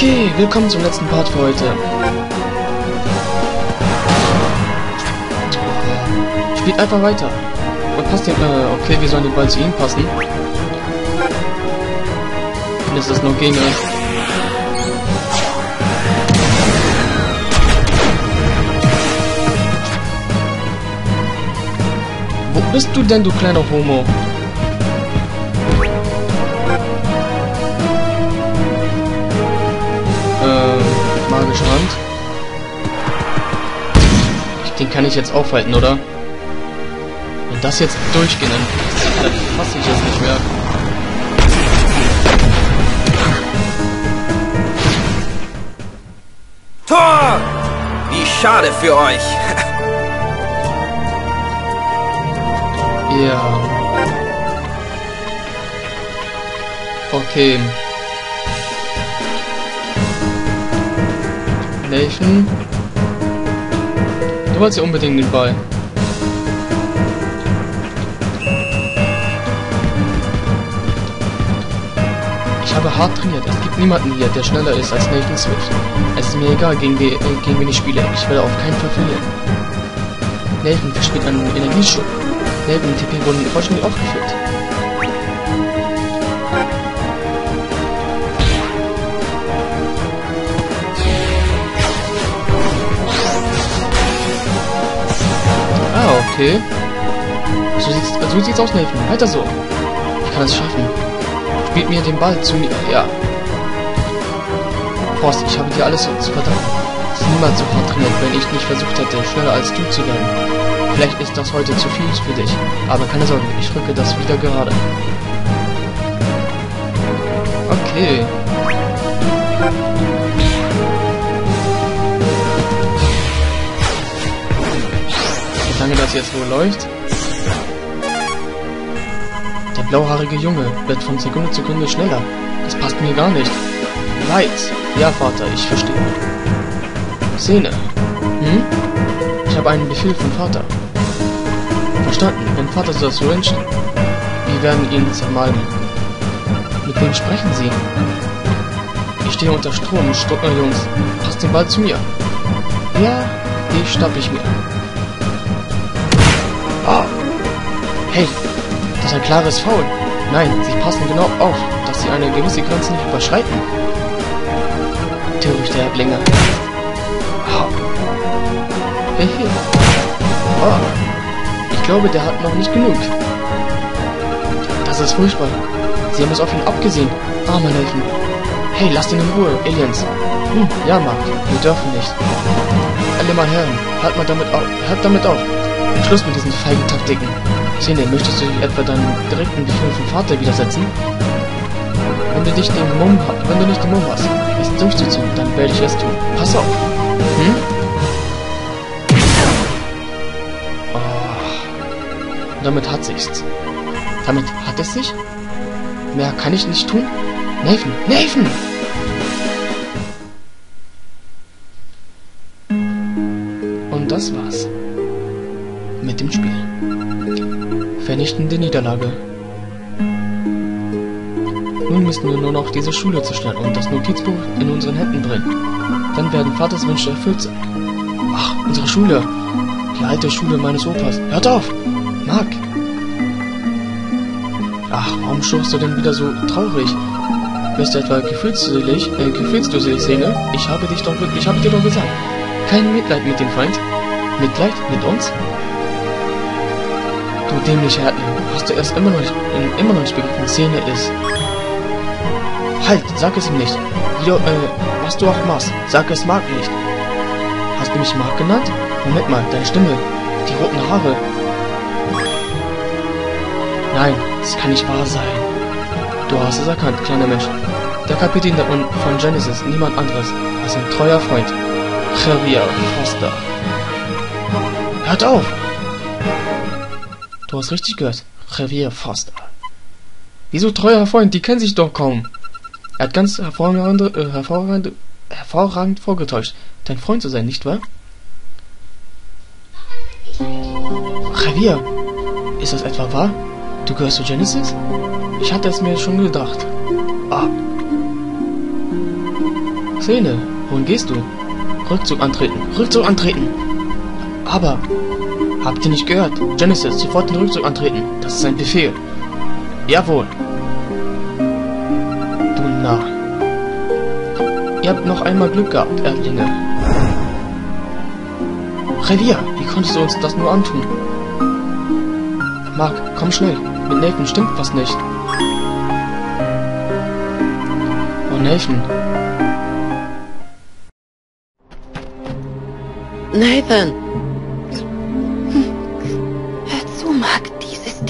Okay, willkommen zum letzten Part für heute. Spielt einfach weiter. Und passt den, äh, okay, wir sollen den Ball zu ihm passen. Und es ist nur Gegner. Wo bist du denn, du kleiner Homo? Magische Hand. Den kann ich jetzt aufhalten, oder? Wenn das jetzt durchgehen, dann, dann fasse ich es nicht mehr. Tor! Wie schade für euch. Ja. Okay. Nathan. Du wolltest ja unbedingt den Ball. Ich habe hart trainiert. Es gibt niemanden hier, der schneller ist als Nathan Swift. Es ist mir egal, gegen, we äh, gegen wen ich spiele. Ich werde auf keinen Fall verlieren. Nathan verspielt einen Energieschub. Nathan und TP wurden vollständig aufgeführt. Okay. So sieht's, so sieht's aus, Nathan. Weiter so. Ich kann es schaffen. Spielt mir den Ball zu mir. Ja. Frost, ich habe dir alles zu verdanken. Es ist niemals so trainiert, wenn ich nicht versucht hätte, schneller als du zu werden. Vielleicht ist das heute zu viel für dich, aber keine Sorge, ich rücke das wieder gerade. Okay. Wie lange das jetzt wohl läuft? Der blauhaarige Junge wird von Sekunde zu Sekunde schneller. Das passt mir gar nicht. Weit. Ja, Vater, ich verstehe. Szene. Hm? Ich habe einen Befehl vom Vater. Verstanden. Wenn Vater das so wünscht, wir werden ihn zermalmen. Mit wem sprechen Sie? Ich stehe unter Strom, Stuttner Jungs. Passt den Ball zu mir. Ja, die schnapp ich mir. Hey, das ist ein klares Foul. Nein, sie passen genau auf, dass sie eine gewisse Grenze nicht überschreiten. Törichte Erdlinge. Ah. Hey, hey. Ah. Ich glaube, der hat noch nicht genug. Das ist furchtbar. Sie haben es auf ihn abgesehen. Armer Nathan. Hey, lasst ihn in Ruhe, Aliens. Hm, ja, Mark, wir dürfen nicht. Alle mal hören, hört mal damit auf, hört damit auf. Schluss mit diesen feigen Taktiken. Szene, möchtest du dich etwa deinem direkten vom Vater widersetzen? Wenn du dich den Mumm, wenn du nicht den Mumm hast, es durchzuziehen, dann werde ich es tun. Pass auf. Hm? Oh. Damit hat sich's. Damit hat es sich? Mehr kann ich nicht tun? Nathan! Nathan! Vernichtende Niederlage. Nun müssen wir nur noch diese Schule zerstören und das Notizbuch in unseren Händen bringen. Dann werden Vaters Wünsche erfüllt sein. Ach, unsere Schule. Die alte Schule meines Opas. Hört auf! Mark! Ach, warum schaust du denn wieder so traurig? Bist du etwa gefühlsdusselig, äh, gefühlsdusselig, Szene? Ich habe dich doch, ich habe dir doch gesagt. Kein Mitleid mit dem Feind. Mitleid mit uns? Du dämlicher Erdling, hast du erst immer noch nicht, äh, immer noch nicht begriffen, Szene ist. Halt, sag es ihm nicht. Du, äh, was du auch machst, sag es Mark nicht. Hast du mich Mark genannt? Moment mal, deine Stimme, die roten Haare. Nein, das kann nicht wahr sein. Du hast es erkannt, kleiner Mensch. Der Kapitän von Genesis, niemand anderes als ein treuer Freund. Javier Foster. Hört auf! Du hast richtig gehört. Javier Foster. Wieso treuer Freund? Die kennen sich doch kaum. Er hat ganz hervorragende, äh, hervorragende, hervorragend vorgetäuscht, dein Freund zu sein, nicht wahr? Javier, ist das etwa wahr? Du gehörst zu Genesis? Ich hatte es mir schon gedacht. Ah. Szene, wohin gehst du? Rückzug antreten, Rückzug antreten! Aber, habt ihr nicht gehört? Genesis, sofort den Rückzug antreten. Das ist ein Befehl. Jawohl. Du Narr. Ihr habt noch einmal Glück gehabt, Erdlinge. Revier, wie konntest du uns das nur antun? Mark, komm schnell. Mit Nathan stimmt was nicht. Oh, Nathan. Nathan!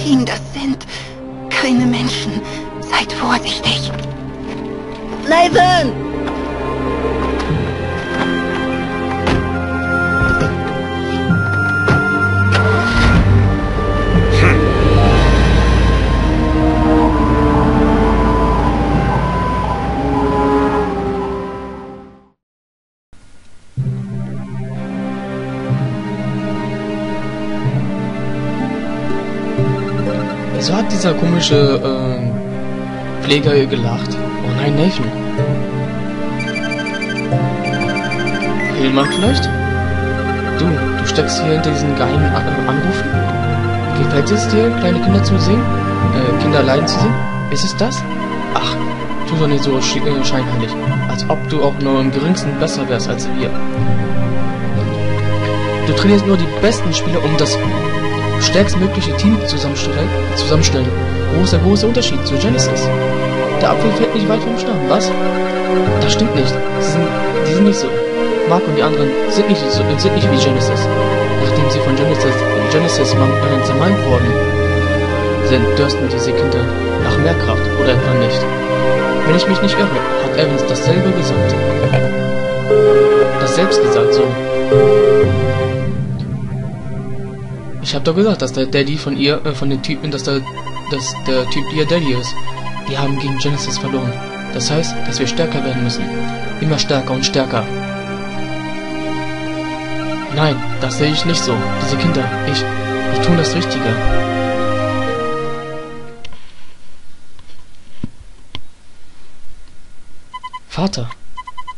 Team, das sind keine Menschen. Seid vorsichtig. Nathan! Wieso hat dieser komische äh, Pfleger gelacht? Oh nein, Nathan. Hillmann vielleicht? Du, du steckst hier hinter diesen geheimen An äh, Anrufen? Gefällt es dir, kleine Kinder zu singen? Äh, Kinder leiden zu singen? Ist es das? Ach, tu doch nicht so sch äh, scheinheilig, als ob du auch nur im geringsten besser wärst als wir. Du trainierst nur die besten Spieler, um das stärkstmögliche Team zusammenstellen. Großer, großer Unterschied zu Genesis. Der Apfel fällt nicht weit vom Stamm, was? Das stimmt nicht. Sie sind, die sind nicht so. Mark und die anderen sind nicht, so, sind nicht wie Genesis. Nachdem sie von Genesis, Genesis äh, zermalmt worden sind, dürsten diese Kinder nach mehr Kraft oder etwa nicht. Wenn ich mich nicht irre, hat Evans dasselbe gesagt. Das selbst gesagt, so. Ich hab doch gesagt, dass der Daddy von ihr, äh, von den Typen, dass der, dass der Typ ihr Daddy ist. Wir haben gegen Genesis verloren. Das heißt, dass wir stärker werden müssen. Immer stärker und stärker. Nein, das sehe ich nicht so. Diese Kinder, ich, ich tun das Richtige. Vater,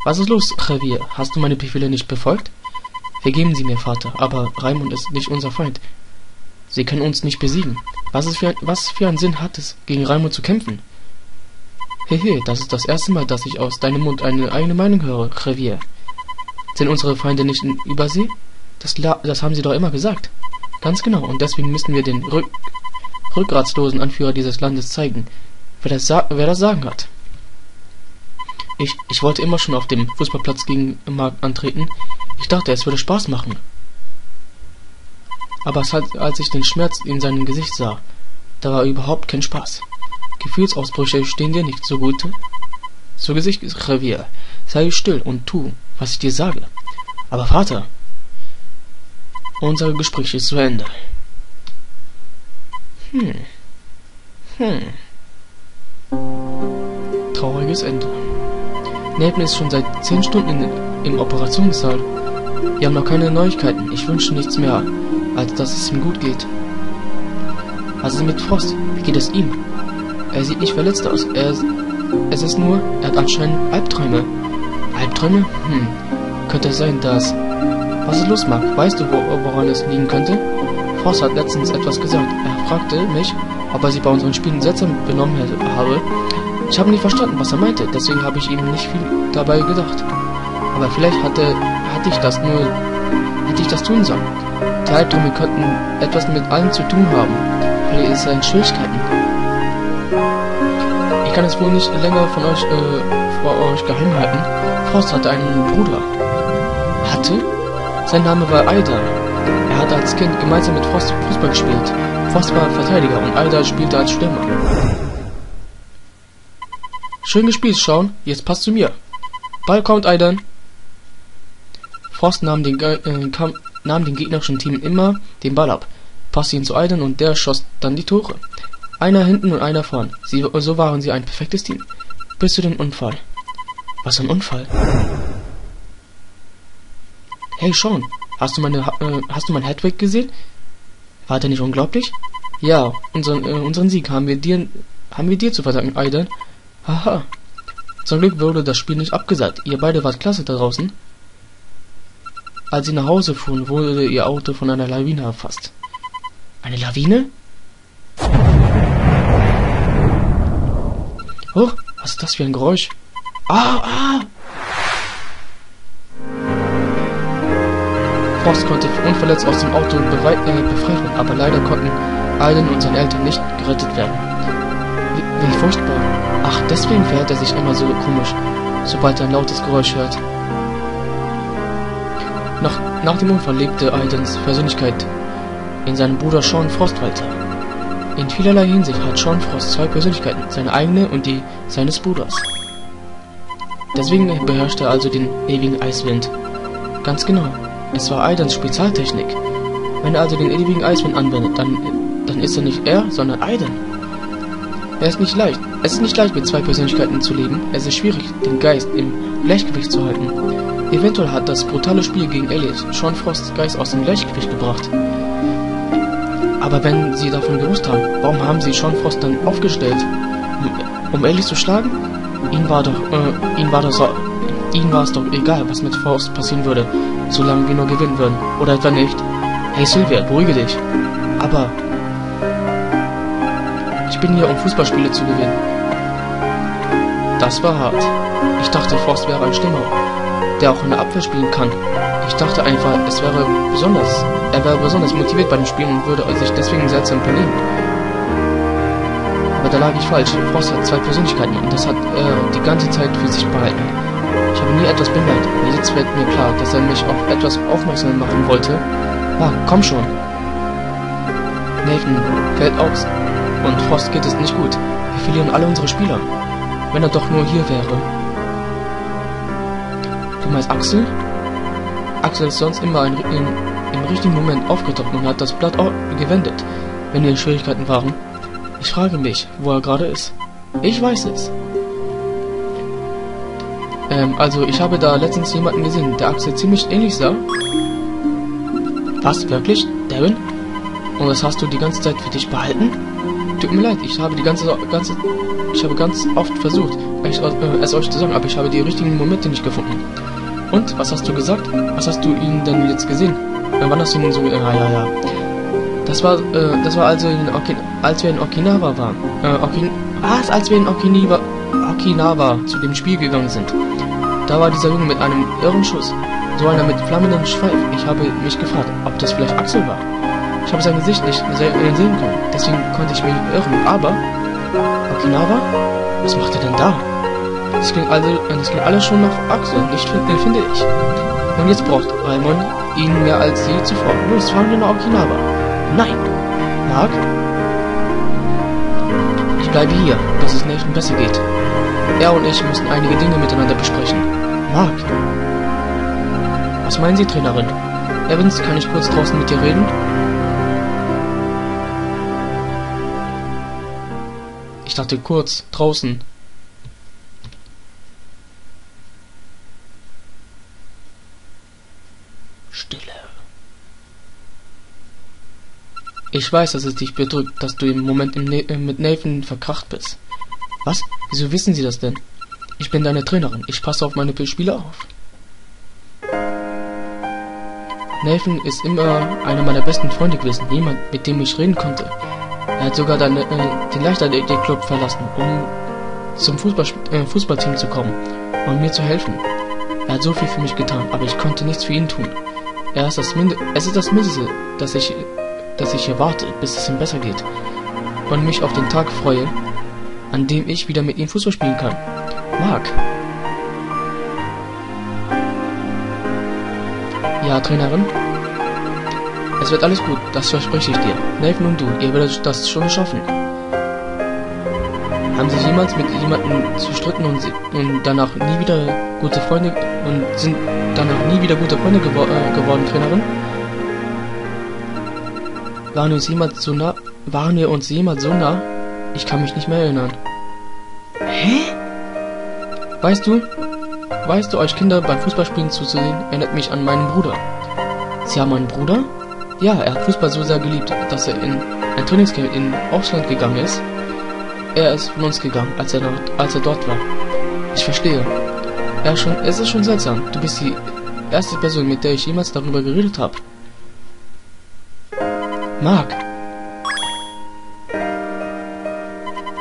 was ist los, Javier? Hast du meine Befehle nicht befolgt? Vergeben Sie mir, Vater, aber Raimund ist nicht unser Feind. Sie können uns nicht besiegen. Was, ist für ein, was für einen Sinn hat es, gegen Raimund zu kämpfen? Hehe, das ist das erste Mal, dass ich aus deinem Mund eine eigene Meinung höre, Revier. Sind unsere Feinde nicht in Übersee? Das, das haben sie doch immer gesagt. Ganz genau, und deswegen müssen wir den Rück rückgratslosen Anführer dieses Landes zeigen, wer das, wer das Sagen hat. Ich, ich wollte immer schon auf dem Fußballplatz gegen Mark antreten. Ich dachte, es würde Spaß machen. Aber als ich den Schmerz in seinem Gesicht sah, da war überhaupt kein Spaß. Gefühlsausbrüche stehen dir nicht so gut. Zu Gesicht, Revier. Sei still und tu, was ich dir sage. Aber Vater, unser Gespräch ist zu Ende. Hm. Hm. Trauriges Ende. Nathan ist schon seit zehn Stunden im Operationssaal. Wir haben noch keine Neuigkeiten. Ich wünsche nichts mehr, als dass es ihm gut geht. Was ist mit Frost? Wie geht es ihm? Er sieht nicht verletzt aus. Er, es ist nur, er hat anscheinend Albträume. Albträume? Hm. Könnte es sein, dass... Was ist los, Mark? Weißt du, wo, woran es liegen könnte? Frost hat letztens etwas gesagt. Er fragte mich, ob er sich bei unseren Spielen seltsam benommen habe. Ich habe nicht verstanden, was er meinte, deswegen habe ich ihm nicht viel dabei gedacht. Aber vielleicht hatte, hatte ich das nur, hätte ich das tun sollen. Die Albträume könnten etwas mit allem zu tun haben. Vielleicht ist er in Schwierigkeiten. Ich kann es wohl nicht länger von euch, äh, vor euch geheim halten. Frost hatte einen Bruder. Hatte? Sein Name war Aida. Er hatte als Kind gemeinsam mit Frost Fußball gespielt. Frost war Verteidiger und Aida spielte als Stürmer. Schön gespielt, Sean. Jetzt passt zu mir. Ball kommt, Aidan. Frost nahm den, äh, kam, nahm den gegnerischen Team immer den Ball ab, passte ihn zu Aidan und der schoss dann die Tore. Einer hinten und einer vorn. Sie, so waren sie ein perfektes Team. Bis zu dem Unfall. Was ein Unfall? Hey Sean, hast du meine äh, hast du mein Headway gesehen? War der nicht unglaublich? Ja, unseren, äh, unseren Sieg haben wir dir haben wir dir zu verdanken, Aidan. Haha. Zum Glück wurde das Spiel nicht abgesagt. Ihr beide wart klasse da draußen. Als sie nach Hause fuhren, wurde ihr Auto von einer Lawine erfasst. Eine Lawine? Oh, was ist das für ein Geräusch? Ah, ah! Frost konnte unverletzt aus dem Auto befreit äh, werden, aber leider konnten Aiden und seine Eltern nicht gerettet werden. Wie, wie furchtbar. Ach, deswegen verhält er sich immer so komisch, sobald er ein lautes Geräusch hört. Nach, nach dem Unfall lebte Aidens Persönlichkeit in seinem Bruder Sean Frost weiter. In vielerlei Hinsicht hat Sean Frost zwei Persönlichkeiten, seine eigene und die seines Bruders. Deswegen beherrschte er also den ewigen Eiswind. Ganz genau. Es war Aidans Spezialtechnik. Wenn er also den ewigen Eiswind anwendet, dann, dann ist er nicht er, sondern Aiden. Er ist nicht leicht. Es ist nicht leicht, mit zwei Persönlichkeiten zu leben. Es ist schwierig, den Geist im Gleichgewicht zu halten. Eventuell hat das brutale Spiel gegen Elliot Sean Frosts Geist aus dem Gleichgewicht gebracht. Aber wenn sie davon gewusst haben, warum haben sie Sean Frost dann aufgestellt? Um Elliot zu schlagen? Ihn war doch, äh, ihn war das, Ihnen war es doch egal, was mit Faust passieren würde, solange wir nur gewinnen würden. Oder etwa nicht? Hey Sylvia, beruhige dich. Aber... Ich bin hier, um Fußballspiele zu gewinnen. Das war hart. Ich dachte, Faust wäre ein Stürmer, der auch in der Abwehr spielen kann. Ich dachte einfach, es wäre besonders... Er wäre besonders motiviert bei den Spielen und würde sich deswegen seltsam benehmen. Aber da lag ich falsch. Frost hat zwei Persönlichkeiten und das hat er äh, die ganze Zeit für sich behalten. Ich habe nie etwas bemerkt. Jetzt wird mir klar, dass er mich auf etwas aufmerksam machen wollte. Ah, komm schon. Nathan fällt aus. Und Frost geht es nicht gut. Wir verlieren alle unsere Spieler. Wenn er doch nur hier wäre. Du meinst Axel? Axel ist sonst immer ein, in, im richtigen Moment aufgetaucht und hat das Blatt gewendet, wenn wir in Schwierigkeiten waren. Ich frage mich, wo er gerade ist. Ich weiß es. Ähm, also ich habe da letztens jemanden gesehen, der Axel ziemlich ähnlich sah. Was, wirklich? Darren? Und das hast du die ganze Zeit für dich behalten? Tut mir leid, ich habe die ganze, ganze ich habe ganz oft versucht, es, äh, es euch zu sagen, aber ich habe die richtigen Momente nicht gefunden. Und, was hast du gesagt? Was hast du ihn denn jetzt gesehen? Äh, wann hast du ihn so, äh, ja, ja, ja. Das war, äh, das war also in Okin als wir in Okinawa waren. Äh, Okin was? Als wir in Okinawa, Okinawa zu dem Spiel gegangen sind. Da war dieser Junge mit einem irren Schuss. So einer mit flammenden Schweif. Ich habe mich gefragt, ob das vielleicht Axel war. Ich habe sein Gesicht nicht sehen können, deswegen konnte ich mich irren. Aber, Okinawa? Was macht er denn da? Das klingt, also, das klingt alles schon nach Axel, nicht finde, finde ich. Und jetzt braucht Raimon ihn mehr als je zuvor. Los, fahren wir nach Okinawa. Nein! Mark? Ich bleibe hier, dass es nicht besser geht. Er und ich müssen einige Dinge miteinander besprechen. Mark. Was meinen Sie, Trainerin? Evans, kann ich kurz draußen mit dir reden? Ich dachte kurz, draußen. Ich weiß, dass es dich bedrückt, dass du im Moment im ne mit Nathan verkracht bist. Was? Wieso wissen Sie das denn? Ich bin deine Trainerin. Ich passe auf meine Spieler auf. Nathan ist immer einer meiner besten Freunde gewesen. Jemand, mit dem ich reden konnte. Er hat sogar deine, äh, den Leichtathletik-Club verlassen, um zum Fußball, äh, Fußballteam zu kommen und mir zu helfen. Er hat so viel für mich getan, aber ich konnte nichts für ihn tun. Er ist das Minde es ist das Mindeste, dass ich, dass ich erwarte, bis es ihm besser geht. Und mich auf den Tag freue, an dem ich wieder mit ihm Fußball spielen kann. Marc. Ja, Trainerin? Es wird alles gut, das verspreche ich dir. Nathan und du, ihr werdet das schon schaffen. Haben Sie jemals mit jemandem zerstritten und, und danach nie wieder gute Freunde und sind danach nie wieder gute Freunde gewor äh, geworden, Trainerin? Waren wir uns jemals so nah? Waren wir uns jemals so nah? Ich kann mich nicht mehr erinnern. Hä? Weißt du, weißt du, euch Kinder beim Fußballspielen zuzusehen, erinnert mich an meinen Bruder. Sie haben einen Bruder? Ja, er hat Fußball so sehr geliebt, dass er in ein Trainingscamp in Ausland gegangen ist. Er ist von uns gegangen, als er, dort, als er dort war. Ich verstehe. Ja, schon, es ist schon seltsam. Du bist die erste Person, mit der ich jemals darüber geredet habe. Mark.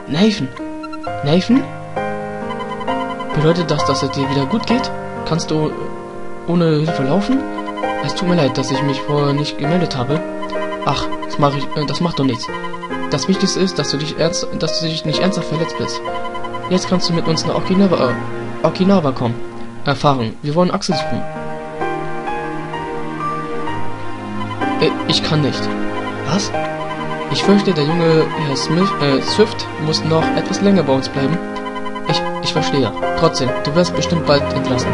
Nathan. Nathan? Bedeutet das, dass es dir wieder gut geht? Kannst du ohne Hilfe laufen? Es tut mir leid, dass ich mich vorher nicht gemeldet habe. Ach, das mache ich, äh, das macht doch nichts. Das Wichtigste ist, dass du dich ernst, dass du dich nicht ernsthaft verletzt bist. Jetzt kannst du mit uns nach Okinawa, äh, Okinawa kommen. Erfahren. Wir wollen Axel suchen. Äh, ich kann nicht. Was? Ich fürchte, der junge Herr Smith, äh, Swift muss noch etwas länger bei uns bleiben. Ich, ich verstehe. Trotzdem, du wirst bestimmt bald entlassen.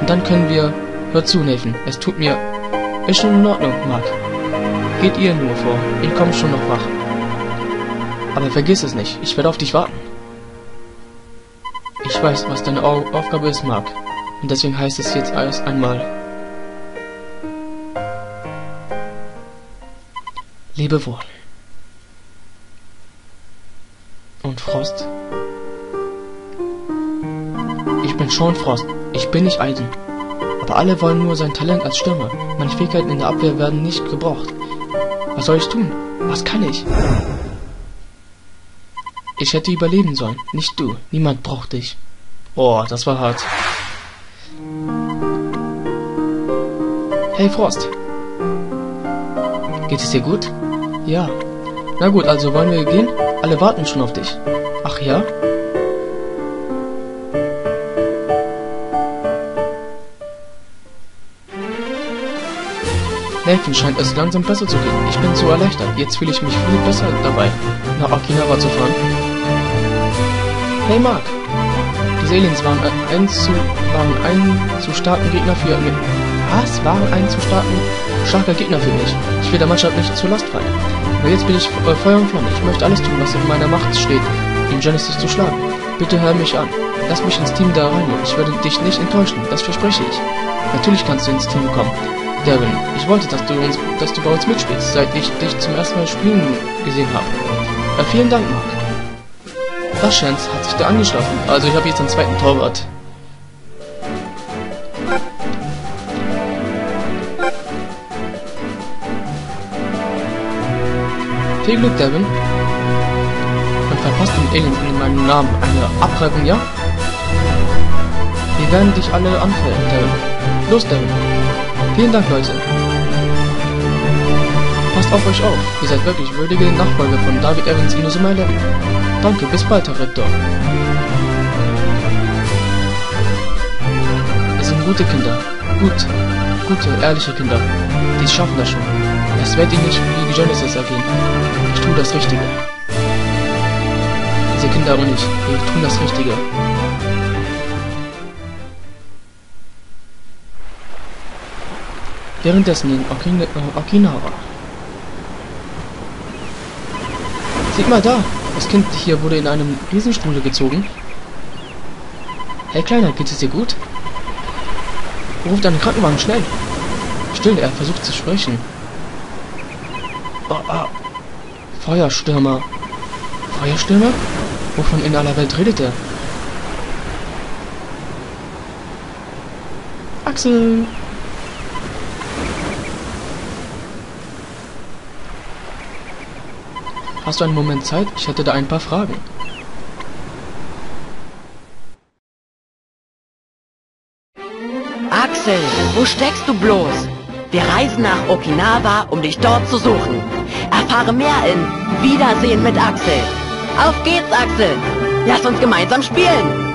Und dann können wir... Hör zu, Nathan. Es tut mir... Ist schon in Ordnung, Mark. Geht ihr nur vor. Ich komme schon noch wach. Aber vergiss es nicht. Ich werde auf dich warten. Ich weiß, was deine Au Aufgabe ist, Mark. Und deswegen heißt es jetzt erst einmal... Lebe wohl. Und Frost? Ich bin Sean Frost. Ich bin nicht Aiden. Aber alle wollen nur sein Talent als Stürmer. Meine Fähigkeiten in der Abwehr werden nicht gebraucht. Was soll ich tun? Was kann ich? Ich hätte überleben sollen, nicht du. Niemand braucht dich. Oh, das war hart. Hey Frost. Geht es dir gut? Ja. Na gut, also wollen wir gehen? Alle warten schon auf dich. Ach ja? Nathan scheint es langsam besser zu gehen. Ich bin so erleichtert. Jetzt fühle ich mich viel besser dabei, nach Okinawa zu fahren. Hey Mark! Die Aliens waren ein zu, waren ein zu starken Gegner für mich. Was? Waren ein zu starken, starker Gegner für mich. Ich will der Mannschaft nicht zur Last fallen. Aber jetzt bin ich äh, Feuer und Flamme. Ich möchte alles tun, was in meiner Macht steht, um Genesis zu schlagen. Bitte hör mich an. Lass mich ins Team da rein. Ich werde dich nicht enttäuschen. Das verspreche ich. Natürlich kannst du ins Team kommen. Devin, ich wollte, dass du, uns, dass du bei uns mitspielst, seit ich dich zum ersten Mal spielen gesehen habe. Äh, vielen Dank, Mark. Raschens hat sich da angeschlossen. Also ich habe jetzt einen zweiten Torwart. Viel Glück, Devin. Und verpasst den Alien in meinem Namen eine Abreibung, ja? Wir werden dich alle anfällen, Devin. Los, Devin. Vielen Dank, Leute. Passt auf euch auf. Ihr seid wirklich würdige Nachfolger von David Evans Inazuma 11. Danke, bis bald, Herr Rektor. Es sind gute Kinder. Gut. Gute, ehrliche Kinder. Die schaffen das schon. Es wird ihnen nicht wie Genesis ergehen. Ich tue das Richtige. Diese Kinder und ich, wir tun das Richtige. Währenddessen in äh, Okinawa. Seht mal da, das Kind hier wurde in einem Riesenstrudel gezogen. Hey Kleiner, geht es dir gut? Ruft einen Krankenwagen schnell. Still, er versucht zu sprechen. Oh, oh. Feuerstürmer. Feuerstürmer? Wovon in aller Welt redet er? Axel! Hast du einen Moment Zeit? Ich hätte da ein paar Fragen. Axel, wo steckst du bloß? Wir reisen nach Okinawa, um dich dort zu suchen. Erfahre mehr in Wiedersehen mit Axel. Auf geht's, Axel! Lass uns gemeinsam spielen!